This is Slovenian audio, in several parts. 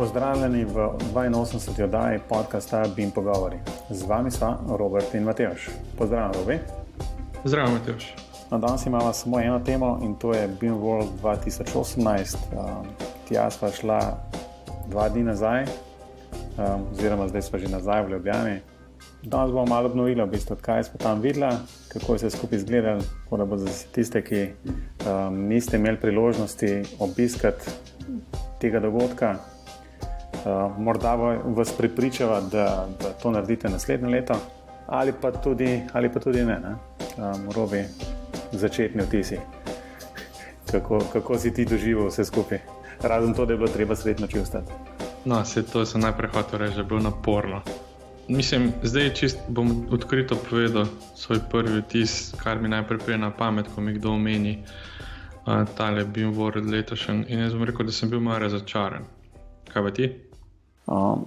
Pozdravljeni v 82. oddaji podcasta Bim Pogovori. Z vami sta Robert in Mateoš. Pozdravljen, Robi. Zdravo, Mateoš. Na danes imamo samo eno temo in to je Bim World 2018. Um, tja sva šla dva dni nazaj, um, oziroma zdaj sva že nazaj v Ljubljani. Danes bomo malo obnovili, v bistvu, kaj smo tam videli, kako se je skupaj izgledalo. Tako da bo za tiste, ki um, niste imeli priložnosti obiskati tega dogodka, uh, morda vas pripričava, da, da to naredite naslednje leto, ali pa tudi, ali pa tudi ne. ne? Um, robi začetni vtisi, kako, kako si ti doživel vse skupaj. Razen to, da je bilo treba sredno čustiti. No, se to sem najprej hotel reči, da je bilo naporno. Mislim, zdaj čist, bom odkrito povedal svoj prvi vtis, kar mi najprej pride na pamet, ko mi kdo omeni uh, tale Beam World letošnji. In jaz bom rekel, da sem bil malo razočaran. Kaj pa ti? Um,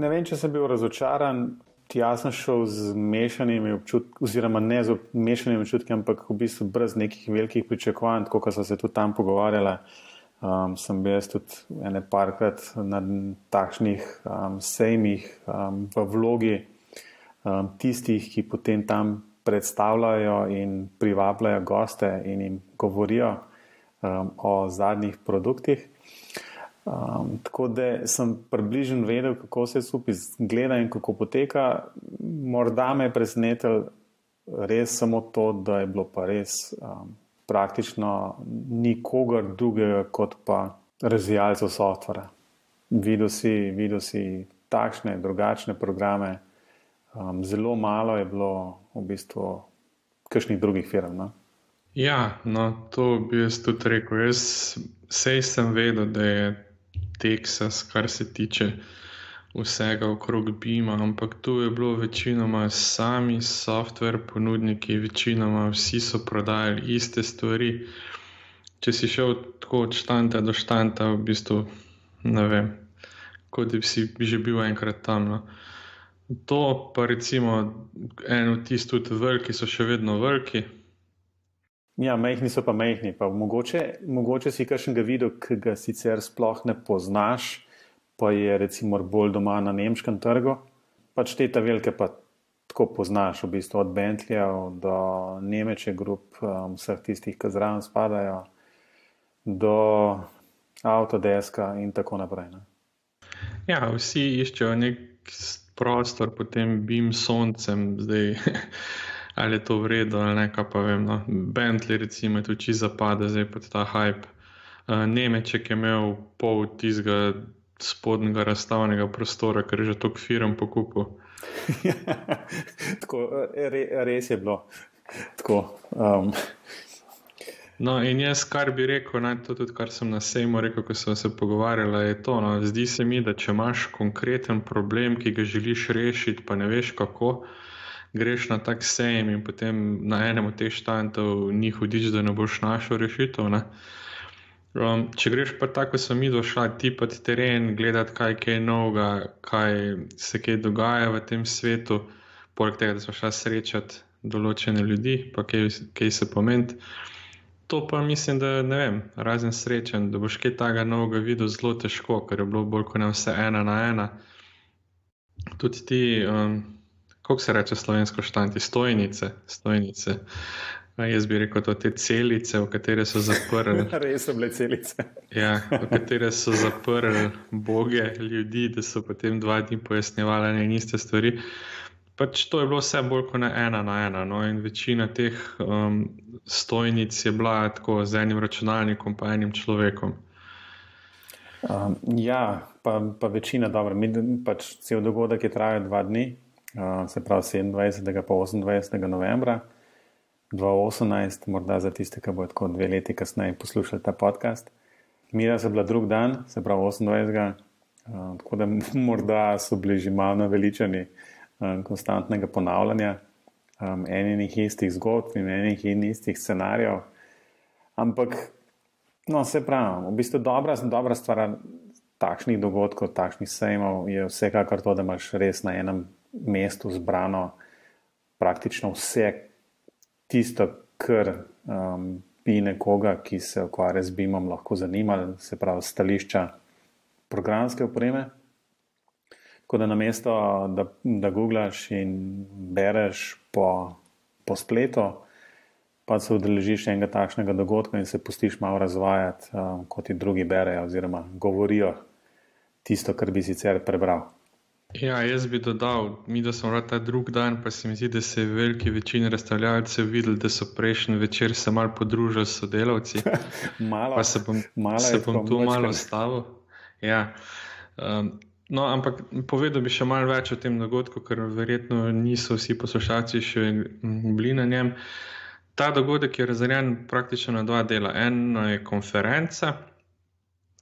ne vem, če sem bil razočaran. Jaz sem šel z mešanimi občutki, oziroma ne z mešanimi občutki, ampak v bistvu brez nekih velikih pričakovanj, kot so se tudi tam pogovarjali. Um, sem bil tudi ene parkrat na takšnih um, sejmih um, v vlogi um, tistih, ki potem tam predstavljajo in privabljajo goste in jim govorijo um, o zadnjih produktih. Um, tako da sem približno vedel, kako se skupaj zgleda in kako poteka. Morda me je presenetilo res samo to, da je bilo pa res. Um, praktično nikogar drugega kot pa razvijalcev softvera. Videl si, videl si takšne, drugačne programe, um, zelo malo je bilo v bistvu kakšnih drugih firm. No? Ja, no, to bi jaz tudi rekel. Jaz sej sem vedel, da je Texas, kar se tiče vsega okrog Bima, ampak tu je bilo večinoma sami software ponudniki, večinoma vsi so prodajali iste stvari. Če si šel tako od štanta do štanta, v bistvu ne vem, kot da bi že bil enkrat tam. No. To pa recimo eno tisto tudi veliki so še vedno veliki. Ja, mehni so pa mehni. Pa mogoče, mogoče si kakšnega videl, ki ga sicer sploh ne poznaš pa je recimo bolj doma na nemškem trgu. Pač te ta velike pa tako poznaš, v bistvu od Bentleyja do Nemeče grup, um, vseh tistih, ki zraven spadajo, do Autodeska in tako naprej. Ne. Ja, vsi iščejo nek prostor pod tem bim soncem, ali je to vredno ali ne, kaj pa vem. No. Bentley, recimo, je tu čisto zapade, zdaj pa ta hype. Uh, Nemeček je imel pol tistega spodnjega razstavnega prostora, ker je že toliko firm pokupil. Tako, re, res je bilo. Tako, um. No, in jaz, kar bi rekel, naj to tudi, kar sem na sejmu rekel, ko sem se pogovarjal, je to. No, zdi se mi, da če imaš konkreten problem, ki ga želiš rešiti, pa ne veš kako, greš na tak sejem in potem na enem od teh štantov ni hudič, da ne boš našel rešitev. Um, če greš pa tako, kot sem videl, šla ti pa teren, gledati, kaj je novega, kaj se kaj dogaja v tem svetu, poleg tega, da smo šla srečati določene ljudi, pa kaj, kaj se pomeni. To pa mislim, da ne vem, razen srečen, da boš kaj takega novega videl zelo težko, ker je bilo bolj kot ne vse ena na ena. Tudi ti, um, kako se reče slovensko štanti, stojnice. stojnice. Jaz bi rekel, da te celice, v katere so zaprli. Res so bile celice. ja, v katere so zaprli boge, ljudi, da so potem dva dni pojasnjevali ene in iste stvari. Pač to je bilo vse bolj kot ena na ena. No? In večina teh um, stojnic je bila tako z enim računalnikom, pa enim človekom. Um, ja, pa, pa večina, dobro, mi pač cel dogodek je trajal dva dni, se pravi 27. in 28. novembra. 2018, morda za tiste, ki bo tako dve leti kasneje poslušali ta podcast. Mira so bila drug dan, se pravi 28. Uh, tako da morda so bili že malo naveličani um, konstantnega ponavljanja enih istih zgodb in enih in istih scenarijev. Ampak, no, se pravi, v bistvu dobra, dobra stvar takšnih dogodkov, takšnih sejmov je vsekakor to, da imaš res na enem mestu zbrano praktično vse, tisto, kar um, bi nekoga, ki se ukvarja z BIM-om, lahko zanimalo, se pravi, stališča programske opreme. Tako da na mesto, da, da googlaš in bereš po, po spletu, pa se udeležiš enega takšnega dogodka in se pustiš malo razvajati, uh, kot ti drugi berejo oziroma govorijo tisto, kar bi sicer prebral. Ja, jaz bi dodal, mi da smo ta drugi dan, pa se mi zdi, da se je veliki večini razstavljalcev videl, da so prejšnji večer se malo podružili s sodelavci. malo, pa se bom, se bom tu malo stavil. Ja. Um, no, ampak povedal bi še malo več o tem dogodku, ker verjetno niso vsi poslušalci še bili na njem. Ta dogodek je razdeljen praktično na dva dela. Eno je konferenca,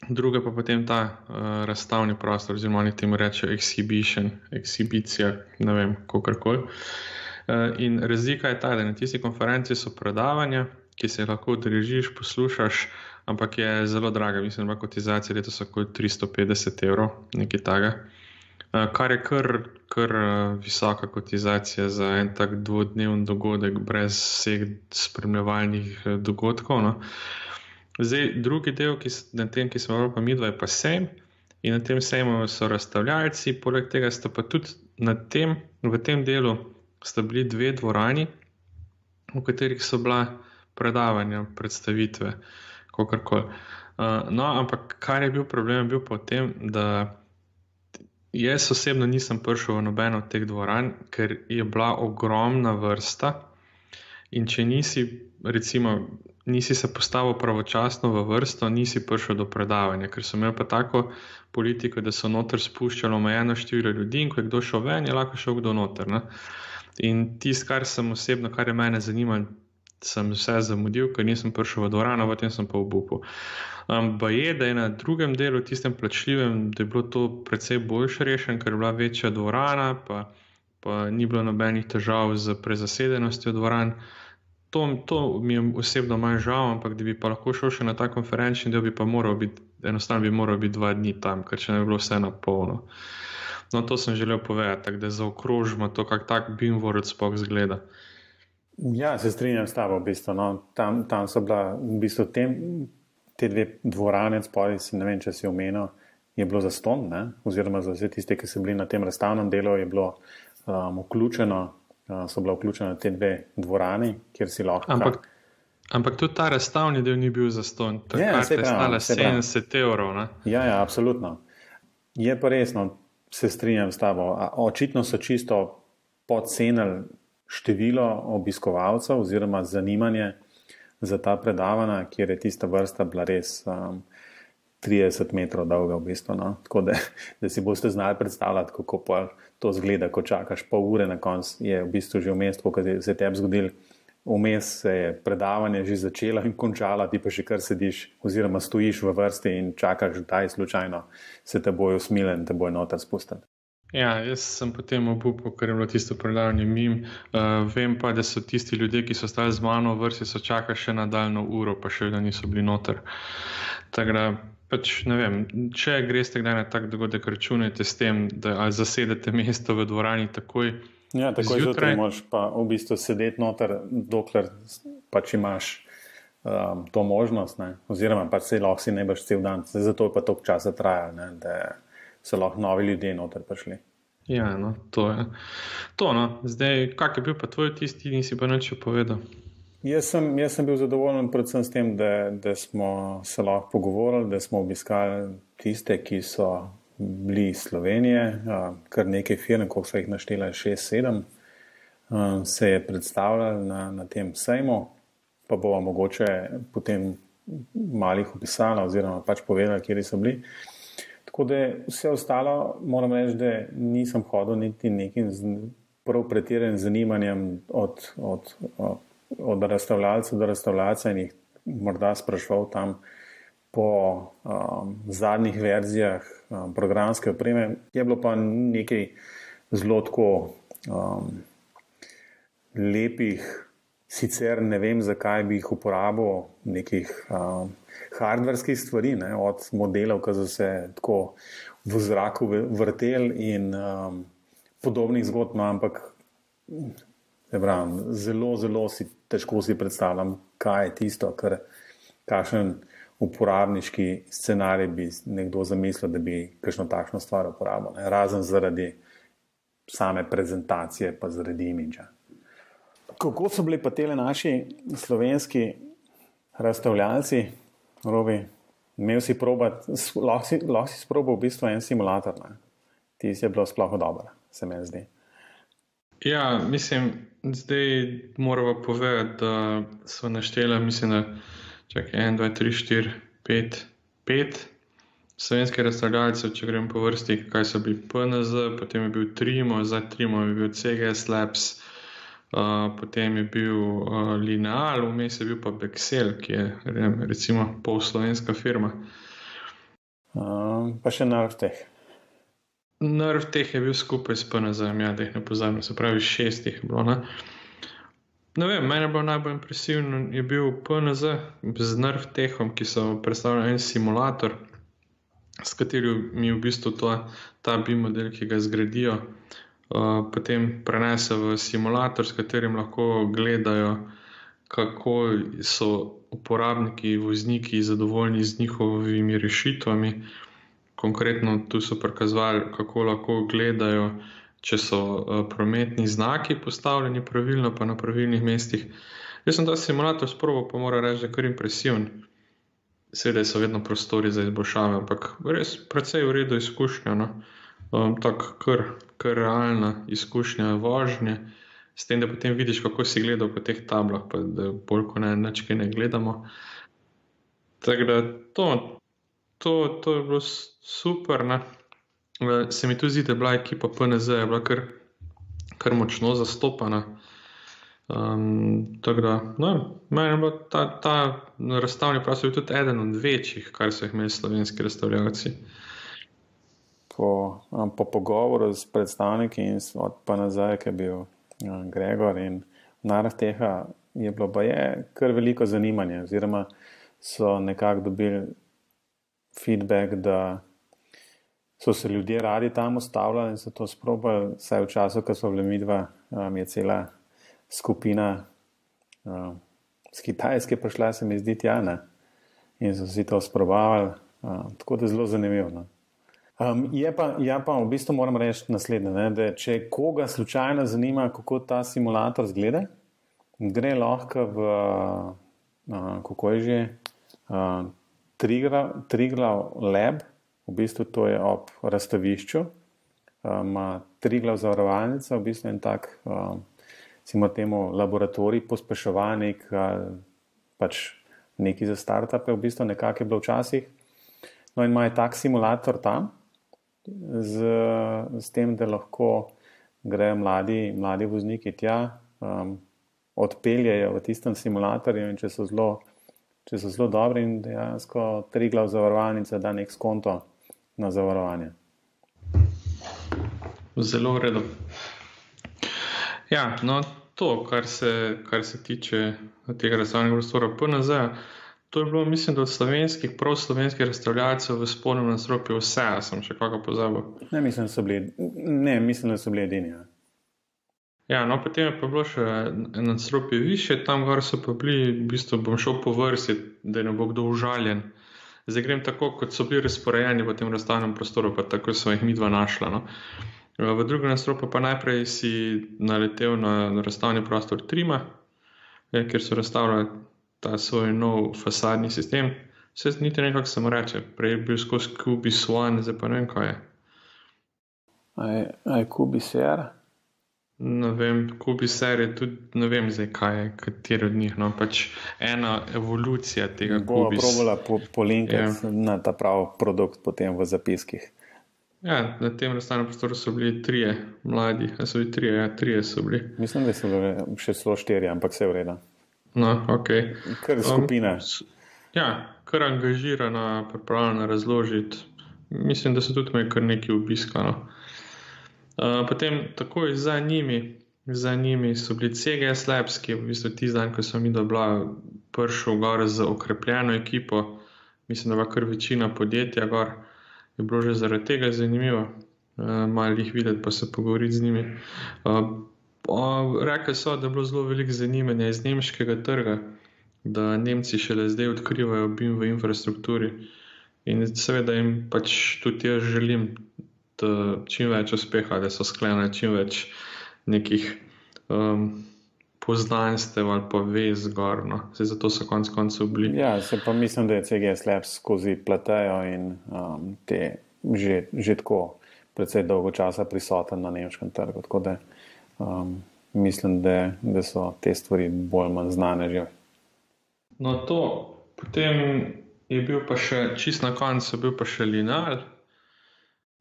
druga pa potem ta uh, razstavni prostor, oziroma oni temu rečejo exhibition, exhibicija, ne vem, kako koli. Uh, in razlika je ta, da na tisti konferenci so predavanja, ki se jih lahko držiš, poslušaš, ampak je zelo draga, mislim, da kotizacije letos so kot 350 evrov, nekaj takega. Uh, kar je kar, kar uh, visoka kotizacija za en tak dvodnevni dogodek, brez vseh spremljevalnih dogodkov. No. Uh, Zdaj, drugi del, ki, na tem, ki smo pa midva, je pa sejem. In na tem sejmu so razstavljalci, poleg tega sta pa tudi tem, v tem delu bili dve dvorani, v katerih so bila predavanja, predstavitve, kako koli. Uh, no, ampak kar je bil problem, je bil pa v tem, da jaz osebno nisem prišel v nobeno od teh dvoran, ker je bila ogromna vrsta. In če nisi, recimo, nisi se postavil pravočasno v vrsto, nisi prišel do predavanja, ker so imeli pa tako politiko, da so noter spuščali omejeno število ljudi in ko je kdo šel ven, je lahko šel kdo noter. Ne? In tisto, kar sem osebno, kar je mene zanimalo, sem vse zamudil, ker nisem prišel v dvorano, potem sem pa v bupu. Um, je, da je na drugem delu, tistem plačljivem, da je bilo to precej boljše rešeno, ker je bila večja dvorana, pa, pa ni bilo nobenih težav z prezasedenostjo dvoran. To, to mi je osebno manj žal, ampak da bi pa lahko šel še na ta konferenčni del, bi pa moral biti, enostavno bi moral biti dva dni tam, ker če ne bi bilo vse na polno. No, to sem želel povedati, da zaokrožimo to, kako tak Bimvorec sploh zgleda. Ja, se strinjam s tabo, v bistvu. No. Tam, tam so bila v bistvu tem, te dve dvorane, spori, ne vem, če si omenil, je bilo za ston, ne? oziroma za vse tiste, ki so bili na tem razstavnem delu, je bilo um, vključeno so bile vključene te dve dvorani, kjer si lahko. Ampak, ampak tudi ta razstavni del ni bil za ston, tako ja, da je stala 70 evrov. Ne? Ja, ja, absolutno. Je pa resno, se strinjam s tabo. Očitno so čisto podcenili število obiskovalcev oziroma zanimanje za ta predavanja, kjer je tista vrsta bila res. Um, 30 metrov dolga, v bistvu. No? Tako da, da si boste znali predstavljati, kako to zgleda, ko čakaš pol ure na koncu, je v bistvu že vmes, kot se je tebi zgodil. Vmes se je predavanje že začelo in končalo, ti pa še kar sediš, oziroma stojiš v vrsti in čakaš, da je slučajno se te bojo usmilen, te bojo noter spustiti. Ja, jaz sem potem obupal, ker je bilo tisto predavanje mim. Uh, vem pa, da so tisti ljudje, ki so stali z mano v vrsti, so čakali še nadaljno uro, pa še vedno niso bili noter. Tako da Pač, vem, če greste kdaj na tak dogodek, računajte s tem, da zasedete mesto v dvorani takoj. Ja, tako zjutraj moraš pa v bistvu sedeti noter, dokler pač imaš um, to možnost, ne? oziroma pač se lahko si ne boš cel dan, zato je pa toliko časa trajalo, da so lahko novi ljudje noter prišli. Ja, no, to je. To, no. Zdaj, kak je bil pa tvoj tisti, nisi pa nič povedal. Jaz sem, jaz sem bil zadovoljen predvsem s tem, da, da smo se lahko pogovorili, da smo obiskali tiste, ki so bili iz Slovenije, kar nekaj firm, koliko so jih naštela, šest, sedem, se je predstavljalo na, na tem sejmu, pa bomo mogoče potem malih opisali oziroma pač povedali, kje so bili. Tako da vse ostalo, moram reči, da nisem hodil niti nekim prav pretiranim zanimanjem od. od, od od razstavljalca do razstavljalca in jih morda sprašval tam po um, zadnjih verzijah um, programske opreme. Je bilo pa nekaj zelo tako um, lepih, sicer ne vem, zakaj bi jih uporabil, nekih um, hardverskih stvari, ne, od modelov, ki so se tako v zraku vrteli in um, podobnih zgodb, no, ampak. Pravim, zelo, zelo si težko si predstavljam, kaj je tisto, kar, kakšen uporabniški scenarij bi nekdo zamislil, da bi kakšno takšno stvar uporabil, ne? razen zaradi same prezentacije, pa zaradi imidža. Kako so bili pa te naši slovenski razstavljalci, robi, imel si probat, lahko si, lahko si sprobal v bistvu en simulator, ne? ti si je bilo sploh dobro, se mi zdi. Ja, mislim, zdaj moramo povedati, da so naštela, mislim, da čakaj, 1, 2, 3, 4, 5, 5 slovenskih razstavljalcev, če grem po vrsti, kaj so bili PNZ, potem je bil Trimo, za Trimo je bil CGS Labs, uh, potem je bil uh, Lineal, vmes je bil pa Bexel, ki je recimo pol slovenska firma. Uh, pa še Nervteh. Nervteh je bil skupaj s PNZ, ja, da jih ne pozabim, se pravi šestih je bilo. Ne? Ne vem, meni je bilo najbolj impresivno, je bil PNZ z Nervtehom, ki so predstavljali en simulator, s katerim mi v bistvu to, ta BIM model, ki ga zgradijo, uh, potem prenese v simulator, s katerim lahko gledajo, kako so uporabniki, vozniki zadovoljni z njihovimi rešitvami. Konkretno tu so prikazovali, kako lahko gledajo če so uh, prometni znaki postavljeni pravilno, pa na pravilnih mestih. Jaz sem ta simulator sproval, pa moram reči, da je kar impresiven. Seveda so vedno prostori za izboljšave, ampak res precej v redu izkušnja. No? Um, Tako kar, kar realna izkušnja vožnje, s tem, da potem vidiš, kako si gledal po teh tablah, pa da bolj kot ne, neč kaj ne gledamo. Tako da to, to, to je bilo super. Ne? se mi tudi zdi, da je bila ekipa PNZ je bila kar, kar močno zastopana. Um, tako da, no, meni je bil ta, ta razstavni prostor tudi eden od večjih, kar so jih imeli slovenski razstavljalci. Po, po pogovoru s predstavniki in od PNZ, ki je bil Gregor in narav tega, je bilo pa je kar veliko zanimanja, oziroma so nekako dobili feedback, da so se ljudje radi tam ustavljali in so to sprobali, vsaj v času, ko so bili mi dva, um, je cela skupina um, z Kitajske prišla, se mi zdi, Jana. In so si to sprobavali, um, tako da je zelo zanimivo. No. Um, je pa, ja, pa v bistvu moram reči naslednje: ne, da če koga slučajno zanima, kako ta simulator zgleda, gre lahko v, uh, kako je že, uh, Triglav Lab, v bistvu to je ob razstavišču, ima um, tri glav zavarovalnice, v bistvu en tak, um, temu laboratorij, pospeševalnik pač neki za startupe, v bistvu nekako je bilo včasih. No, in imajo tak simulator tam, z, z tem, da lahko grejo mladi, mladi vozniki tja, um, odpeljejo v tistem simulatorju, in če so zelo, če so zelo dobri, in dejansko tri glav zavarovalnice da nek skonto na zavarovanje. Zelo v redu. Ja, no, to, kar se, kar se tiče tega razstavnega prostora PNZ, to je bilo, mislim, od slovenskih, prav slovenskih razstavljalcev v spolnem nasropju vse, sem še koga pozabil. Ne, mislim, da so bili, ne, mislim, da so bili edini. Ja. Ja, no, potem je pa bilo še eno nasropje više, tam gor so pa bili, v bistvu bom šel po vrsti, da ne bo kdo užaljen. Zdaj grem tako, kot so bili razporejeni v tem razstavnem prostoru, pa tako so jih mi dva našla. No. V drugem nastropu pa najprej si naletel na, razstavni prostor Trima, eh, kjer so razstavljali ta svoj nov fasadni sistem. Vse niti nekako samo reče, prej je bil skozi Kubi Swan, zdaj pa ne vem kaj je. Aj, aj Kubi Sierra. Ne vem, kubi serije, tudi ne vem, zdaj, kaj je, kateri od njih. No, pač ena evolucija tega. Bo probala po, polinkati ja. na ta pravi produkt potem v zapiskih. Ja, na tem razstavnem prostoru so bili trije mladi, a so bili trije, ja, trije so bili. Mislim, da so bili še zelo štiri, ampak vse je v redu. No, ok. Kar skupina. Um, ja, kar angažirana, pripravljena razložiti. Mislim, da so tudi imeli kar nekaj obiskano. Uh, potem, takoj za njimi, za njimi so bili CGS Labs, ki je v bistvu tisti dan, ko sem videl, da je prišel gor z okrepljeno ekipo. Mislim, da je kar večina podjetja gor, je bilo že zaradi tega zanimivo, uh, malo jih videti, pa se pogovoriti z njimi. Uh, Rekli so, da je bilo zelo veliko zanimanja iz nemškega trga, da Nemci šele zdaj odkrivajo BIM v infrastrukturi. In seveda jim pač tudi jaz želim čim več uspeha, da so sklenili čim več nekih um, poznanstev ali pa vez zgorno. Zato so konec koncev bili. Ja, se pa mislim, da je CGS Labs skozi platejo in um, te že, že tako predvsej dolgo časa prisoten na nemškem trgu. Tako da um, mislim, da, da so te stvari bolj manj znane že. No, to potem je bil pa še čist na koncu, bil pa še Linal.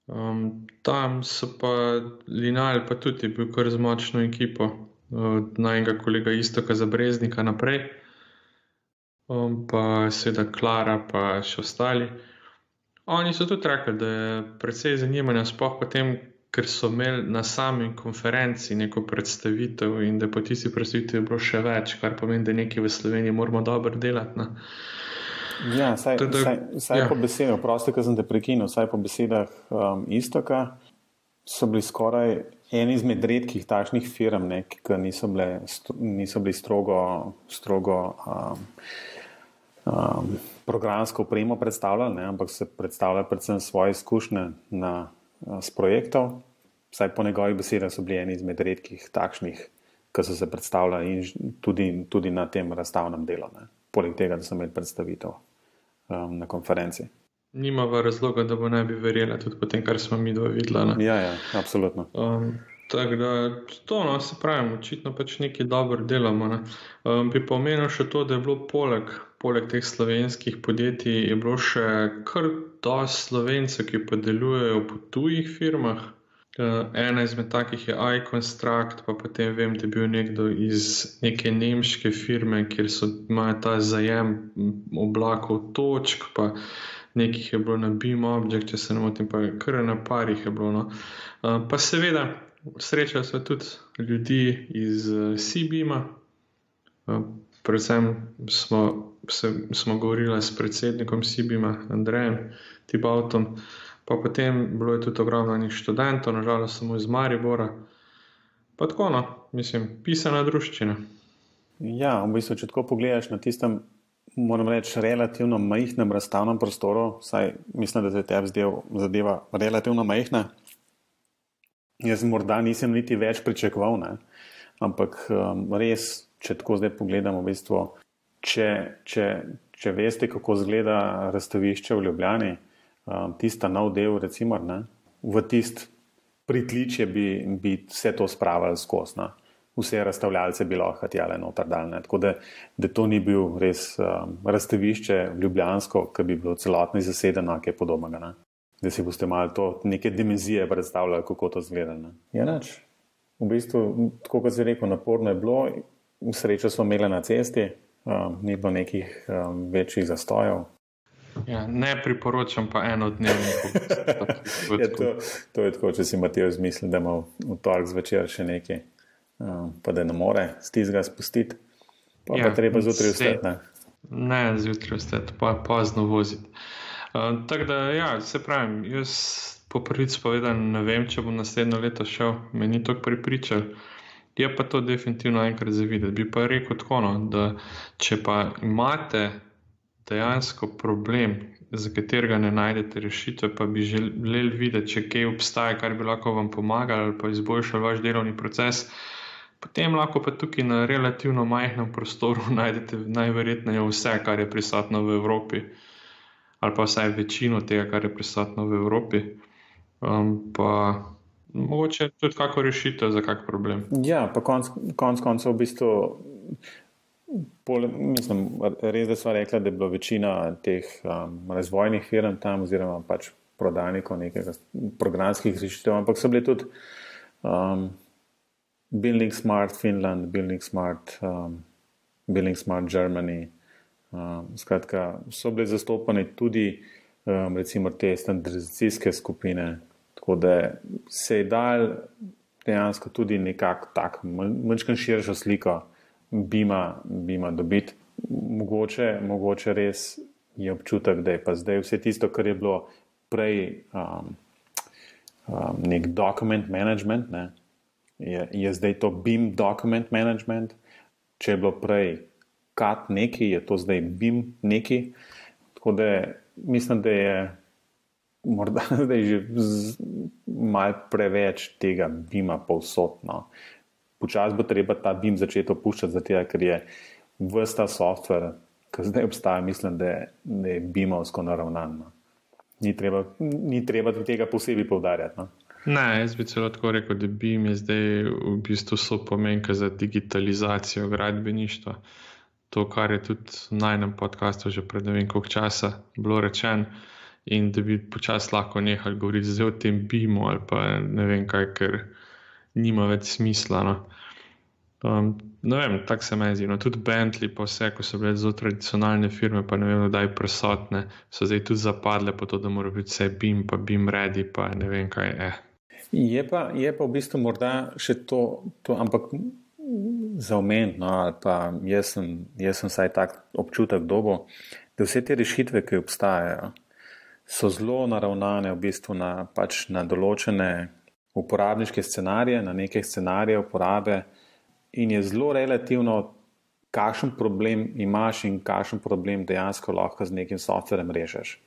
Um, tam so pa Linal, pa tudi bil kar z močno ekipo, od najnega kolega Istoka za Breznika naprej, um, pa seveda Klara, pa še ostali. Oni so tudi rekli, da je precej zanimanja, sploh potem, ker so imeli na sami konferenci neko predstavitev in da po tisti predstavitvi je bilo še več, kar pomeni, da nekaj v Sloveniji moramo dobro delati. Ne. Ja, saj, Teda, saj, saj ja. po besedah, prosti, ki sem te prekinil, saj po besedah um, Istoka so bili skoraj eni izmed redkih takšnih firm, ne, ki niso, bile, niso bili strogo. strogo um, um, programsko opremo predstavljali, ne, ampak se predstavljali predvsem svoje izkušnje na, uh, s projektov. Vsaj po njegovih besedah so bili eni izmed redkih takšnih, ki so se predstavljali in tudi, tudi na tem razstavnem delu, ne, poleg tega, da so imeli predstavitev um, na konferenci. Nima pa razloga, da bo ne bi verjela tudi po tem, kar smo mi dva videla. Ja, ja, absolutno. Um, Tako da to, no, se pravi, očitno pač nekaj dobro delamo. Um, bi pa omenil še to, da je bilo poleg, poleg teh slovenskih podjetij, je bilo še kar dosti slovencev, ki pa delujejo po tujih firmah. Uh, ena izmed takih je iConstruct, pa potem vem, da je bil nekdo iz neke nemške firme, kjer so imajo ta zajem oblakov točk, pa nekih je bilo na BIM objekt, če se ne motim, pa kar na parih je bilo. No. Uh, pa seveda. Srečali smo tudi ljudi iz uh, Sibima, uh, predvsem smo, se, smo govorili s predsednikom Sibima, Andrejem Tibautom, pa potem bilo je tudi ogromno njih študentov, nažalost samo iz Maribora. Pa tako, no, mislim, pisana družščina. Ja, v bistvu, če tako pogledaš na tistem, moram reči, relativno majhnem razstavnem prostoru, saj mislim, da se tebi zdaj zadeva relativno majhna. Jaz morda nisem niti več pričakoval, ne? ampak um, res, če tako zdaj pogledamo, v bistvu, če, če, če veste, kako izgleda razstavišče v Ljubljani, um, tista nov del, recimo, ne? v tist pritličje bi, bi vse to spravili skozi. Ne? Vse razstavljalce bi lahko tjale noter daljne. Tako da, da to ni bil res um, razstavišče ljubljansko, ki bi bilo celotno zasedeno, kaj podobnega da si boste malo to neke dimenzije predstavljali, kako to zgleda. Ne? Je noč. V bistvu, tako kot si rekel, naporno je bilo, srečo smo imeli na cesti, um, ni bilo nekih um, večjih zastojev. Ja, ne priporočam pa eno dnevno. ja, to, to je tako, če si Matijo izmislil, da ima v torek zvečer še nekaj, um, pa da ne more stizga spustiti, pa, ja, pa treba zjutraj vstati. Ne, ne zjutraj vstati, pa pozno voziti. Uh, tako da, ja, se pravi, jaz po prvič povedan ne vem, če bom naslednjo leto šel, me ni to pripričal. Je pa to definitivno enkrat za videti. Bi pa rekel tako, no, da če pa imate dejansko problem, za katerega ne najdete rešitve, pa bi želeli videti, če kaj obstaja, kar bi lahko vam pomagalo ali pa izboljšalo vaš delovni proces, potem lahko pa tukaj na relativno majhnem prostoru najdete najverjetneje vse, kar je prisotno v Evropi ali pa vsaj večino tega, kar je prisotno v Evropi. Um, pa mogoče tudi kako rešitev za kak problem. Ja, pa konc, konc koncev v bistvu. Pol, mislim, res, da smo rekli, da je bila večina teh um, razvojnih firm tam, oziroma pač prodajnikov nekaj programskih rešitev, ampak so bili tudi um, Building Smart Finland, Building Smart, um, Building Smart Germany, Um, skratka, so bile zastopane tudi um, recimo te standardizacijske skupine, tako da se je dal dejansko tudi nekako tako, manjkrat širšo sliko bima, bima dobiti. Mogoče, mogoče res je občutek, da je pa zdaj vse tisto, kar je bilo prej um, um, nek dokument management, ne, je, je zdaj to BIM dokument management. Če je bilo prej kat neki, je to zdaj BIM neki. Tako da mislim, da je morda zdaj že mal preveč tega BIM-a povsodno. Počasi bo treba ta BIM začeti opuščati, zato ker je vsta softver, ki zdaj obstaja, mislim, da je, je BIM-ovsko naravnan. No. Ni treba, ni treba tega posebej povdarjati. No. Ne, jaz bi celo tako rekel, da BIM je zdaj v bistvu so pomenka za digitalizacijo gradbeništva. To, kar je tudi na enem podkastu že pred ne vem koliko časa bilo rečeno, in da bi počasi lahko nehali govoriti o tem BIM-u ali pa ne vem kaj, ker nima več smisla. No. Um, ne vem, tako se meni zdi. No, tudi Bentley, pa vse, ko so bile zelo tradicionalne firme, pa ne vem, kdaj prisotne, so zdaj tudi zapadle po to, da mora biti vse BIM, pa BIM ready, pa ne vem kaj. Eh. Je, pa, je pa v bistvu morda še to, to ampak za omen, no, pa jaz sem, jaz sem saj tak občutek dobo, da vse te rešitve, ki obstajajo, so zelo naravnane v bistvu na, pač na določene uporabniške scenarije, na neke scenarije uporabe in je zelo relativno, kakšen problem imaš in kakšen problem dejansko lahko z nekim softverjem rešiš.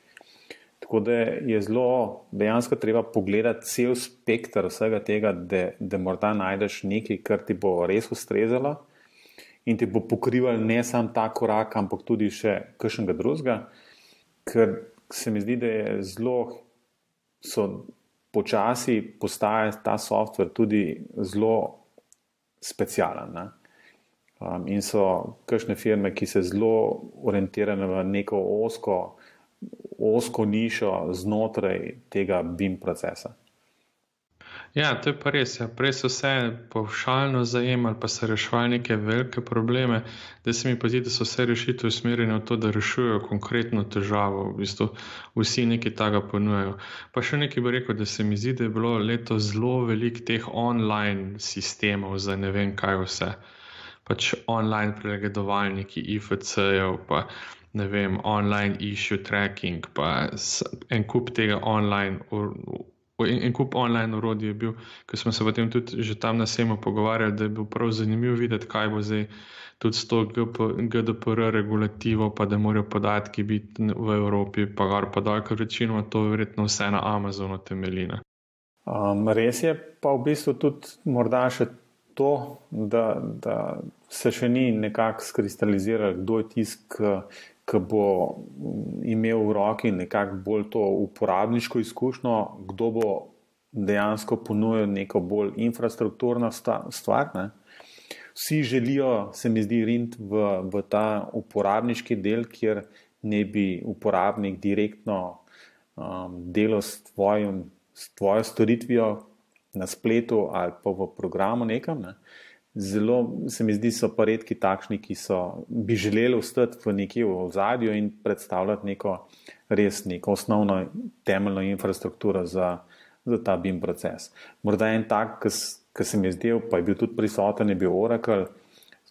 Tako da je zelo dejansko treba pogledati cel spektr vsega tega, da, da morda najdeš nekaj, kar ti bo res ustrezalo in ti bo pokrival ne samo ta korak, ampak tudi še kakšnega drugega, ker se mi zdi, da je zelo, so počasi postaje ta softver tudi zelo specialen. Ne? Um, in so kakšne firme, ki se zelo orientirajo v neko osko, osko nišo znotraj tega BIM procesa. Ja, to je pa res. Ja. Prej so vse povšalno zajemali, pa so reševali neke velike probleme, da se mi pa zdi, da so vse rešitve usmerjene v to, da rešujejo konkretno težavo. V bistvu vsi nekaj tega ponujajo. Pa še nekaj bi rekel, da se mi zdi, da je bilo leto zelo veliko teh online sistemov za ne vem kaj vse. Pač online pregledovalniki, IFC-jev, pa ne vem, online issue tracking, pa en kup tega online en, en kup online urodij je bil, ki smo se potem tudi tam na SEMO pogovarjali, da je bil prav zanimivo videti, kaj bo zdaj tudi s to GDPR regulativo, pa da morajo podatki biti v Evropi, pa gar pa da, ker večino to je verjetno vse na Amazonu temeljine. Um, res je pa v bistvu tudi morda še to, da, da se še ni nekako skristaliziralo, kdo je tisk, ki bo mm, imel v roki nekako bolj to uporabniško izkušnjo, kdo bo dejansko ponudil neko bolj infrastrukturno stvar. Ne. Vsi želijo, se mi zdi, rint v, v ta uporabniški del, kjer ne bi uporabnik direktno um, delal s, tvojim, s tvojo storitvijo na spletu ali pa v programu nekam. Ne. Zelo se mi zdi, so pa redki takšni, ki so, bi želeli ostati v neki ozadju in predstavljati neko res neko osnovno temeljno infrastrukturo za, za ta BIM proces. Morda en tak, ki se mi je zdel, pa je bil tudi prisoten, je bil Oracle,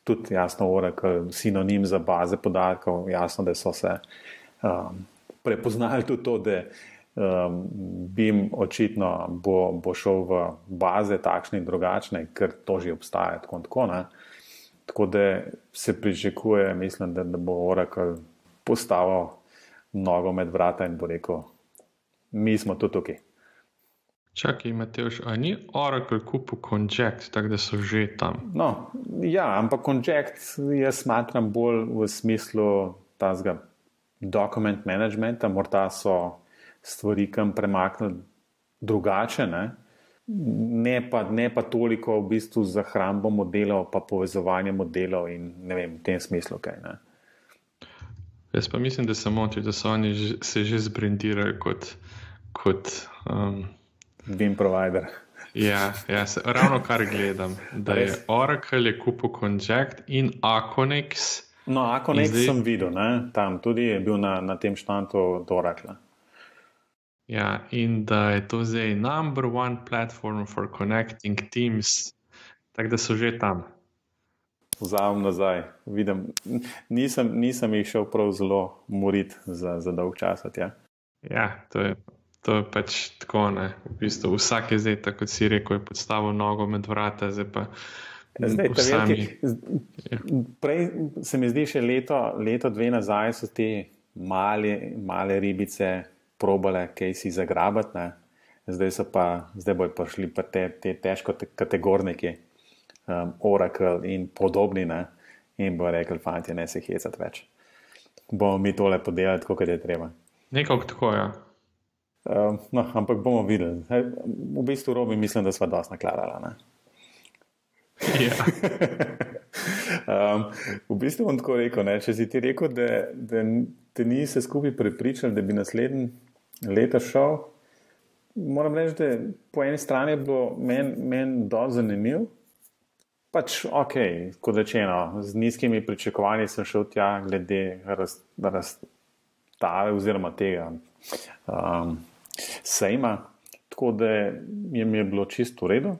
tudi jasno Oracle, sinonim za baze podatkov, jasno, da so se um, prepoznali tudi to, da um, BIM očitno bo, bo šel v baze takšne in drugačne, ker to že obstaja. Tako, tako, tako da se pričakuje, mislim, da, da bo Oracle postavil nogo med vrata in bo rekel, mi smo tu tukaj. Čakaj, imate už, a ni Oracle kupil Conject, tako da so že tam? No, ja, ampak Conject jaz smatram bolj v smislu tazga dokument managementa, morda so stvari kam premakniti drugače, ne? Ne, pa, ne pa toliko v bistvu za hrambo modelov, pa povezovanje modelov in ne vem, v tem smislu kaj. Ne? Jaz pa mislim, da se moči, da so oni se že zbrendirali kot. kot um, Vim provider. Ja, ja se, ravno kar gledam. Da je Oracle je kupil Conject in Aconix. No, Aconix zdaj... sem videl, ne? tam tudi je bil na, na tem štantu od Oracle. Ja, in da je to zdaj number one platform for connecting teams, tako da so že tam. Vzamem nazaj, vidim, nisem, nisem jih šel prav zelo moriti za, za dolg čas. Ja, ja to, je, to je pač tako. Ne. V bistvu vsak je zdaj, tako kot si rekel, je podstavil nogo med vrata. Pa... Zdaj, veliki, ja. prej se mi zdi, še leto, leto dve nazaj so te male, male ribice probale, kaj si zagrabati. Zdaj so pa, zdaj bojo prišli pa te, te težko te kategorniki, um, Oracle in podobni, ne? in bo rekel, fanti, ne se hecati več. Bomo mi tole podelali, kot je treba. Nekako tako, ja. Um, no, ampak bomo videli. V bistvu, robi, mislim, da smo dosti nakladali. Ja. um, v bistvu bom tako rekel, ne, če si ti rekel, da, da te nisi skupaj pripričal, da bi naslednji leto šel. Moram reči, da po eni strani je bilo meni men dosti zanimivo. Pač ok, kot rečeno, z nizkimi pričakovanji sem šel tja, glede razstave oziroma tega um, sejma. Tako da je mi je bilo čisto v redu.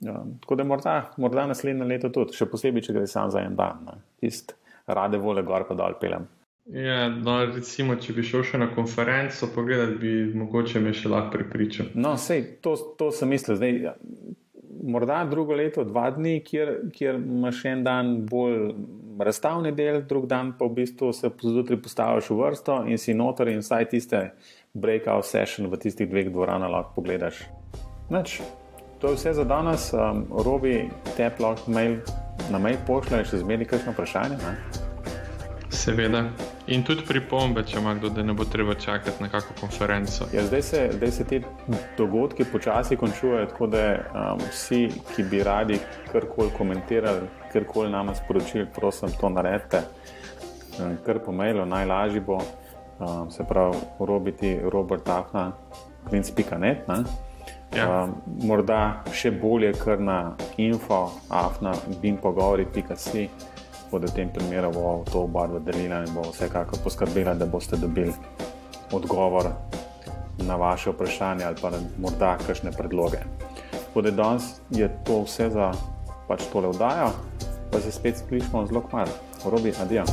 Ja, tako da morda, morda naslednje leto tudi, še posebej, če gre samo za en dan, tiste rade vole gor pa dol pelem. Ja, no, recimo, če bi šel še na konferenco, pogledaj, bi mogoče me še lahko pripričal. No, sej, to, to sem mislil. Zdaj, ja, morda drugo leto, dva dni, kjer, kjer imaš en dan bolj razstavni del, drug dan pa v bistvu se zjutraj postaviš v vrsto in si noter in vsaj tiste breakout session v tistih dveh dvoranah lahko pogledaš. Nač, To je vse za danes. Um, Robi te lahko mail, na mail pošlje, če zmeri kakšno vprašanje. Ne? Seveda. In tudi pripombe, če ima kdo, da ne bo treba čakati na kakšno konferenco. Ja, zdaj, se, zdaj se ti dogodki počasi končujejo, tako da um, vsi, ki bi radi karkoli komentirali, karkoli nam sporočili, prosim, to naredite. Um, kar po mailu, najlažji bo, um, se pravi, robiti Robert Afna, princ.net. Ja. Um, morda še bolje, kar na info, afna, bin pogovori.si, bodo v tem primeru to obarva delila in bo vsekakor poskrbela, da boste dobili odgovor na vaše vprašanje ali pa morda kakšne predloge. Tako da danes je to vse za pač tole vdajo, pa se spet slišimo zelo kmalo. Robi, adijo.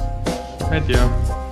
Adijo.